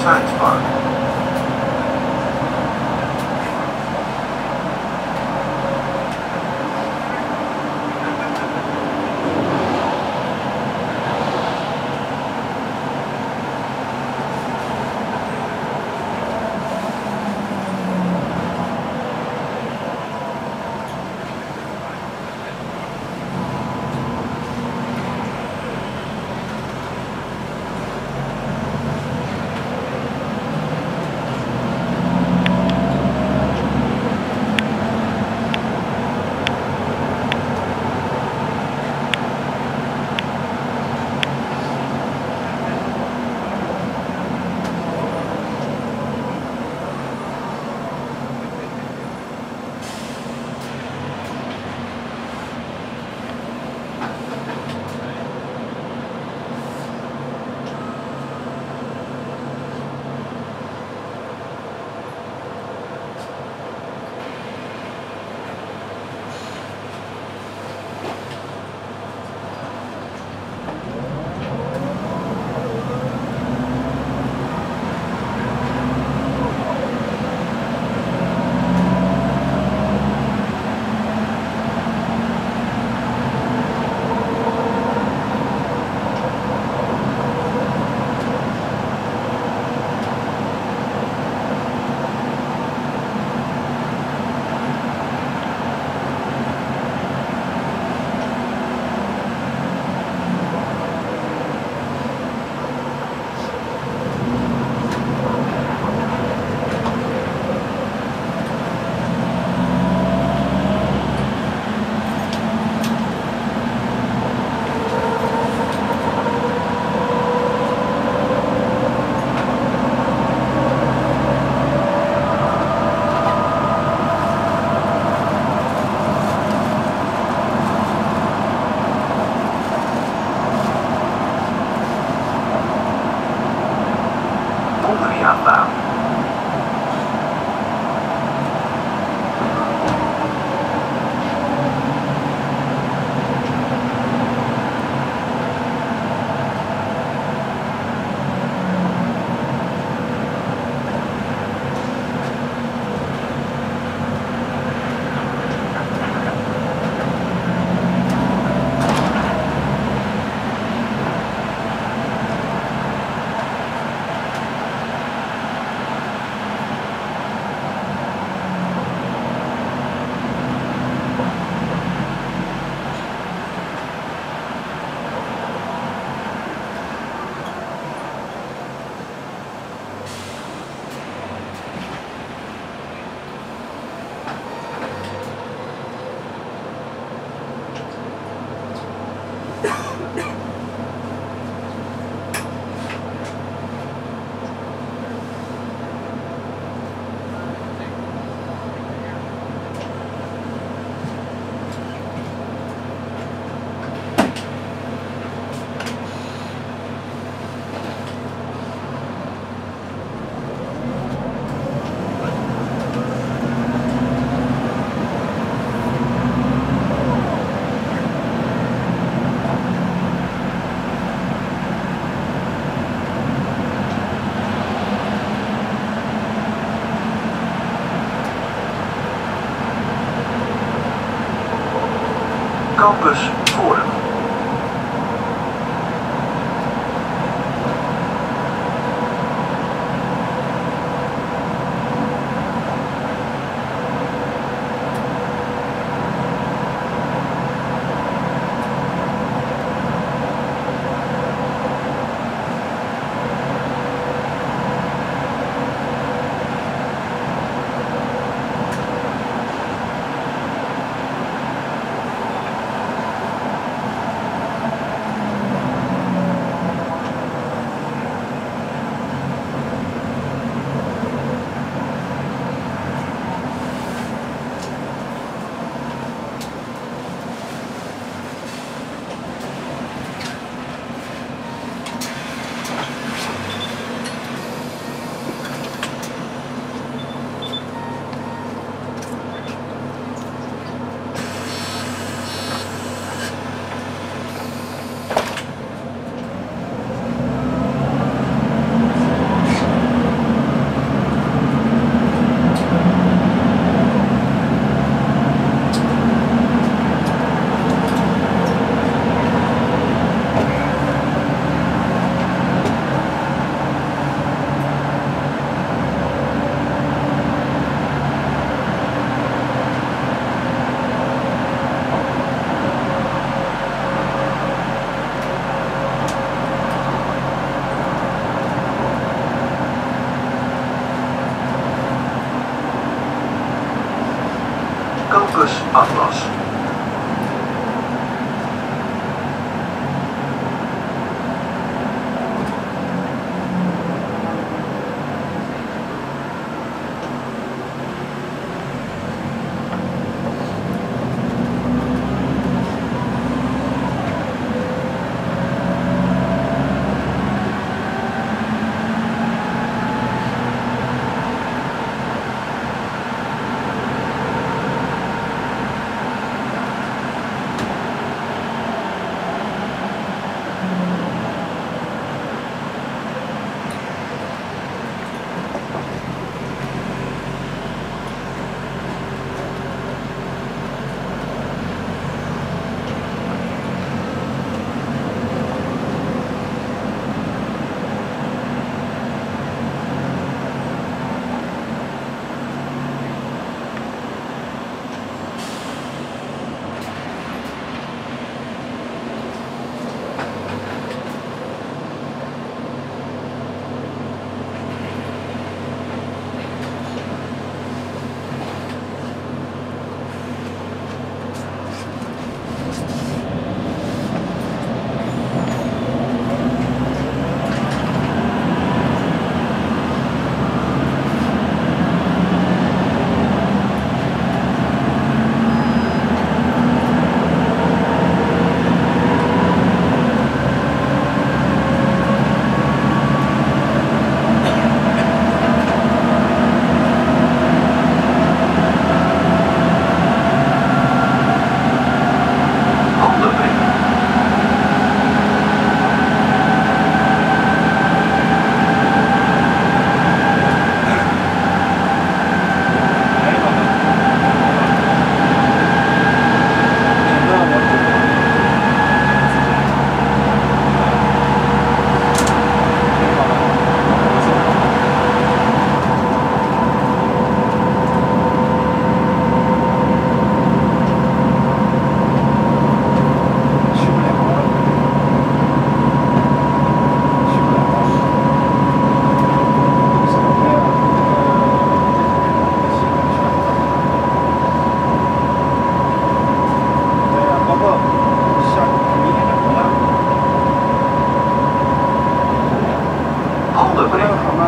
science park. Campus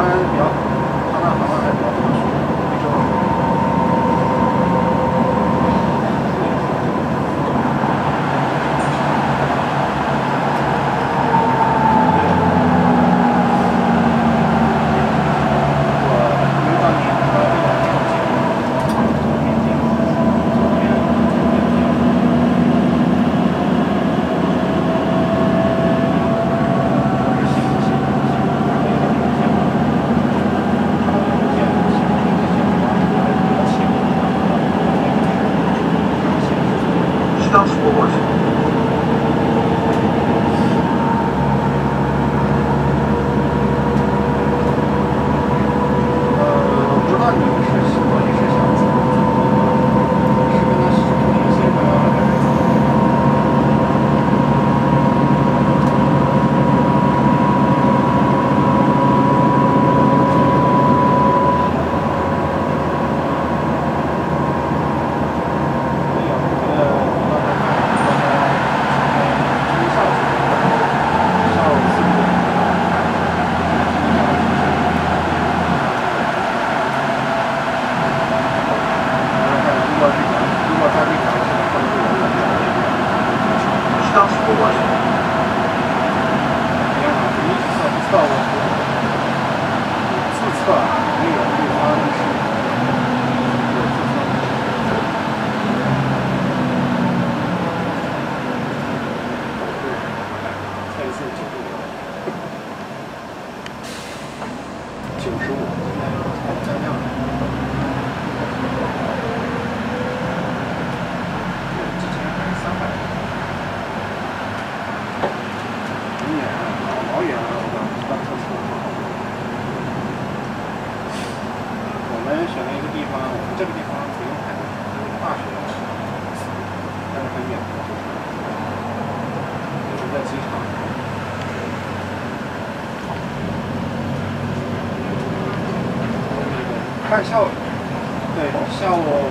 Ja. 这个地方不用太远，这是大学，但是很远，也是在机场。看下午，对，下午。